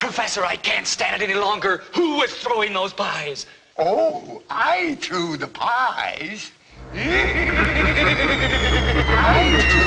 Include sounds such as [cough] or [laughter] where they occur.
Professor, I can't stand it any longer. Who was throwing those pies? Oh, I threw the pies. [laughs] I threw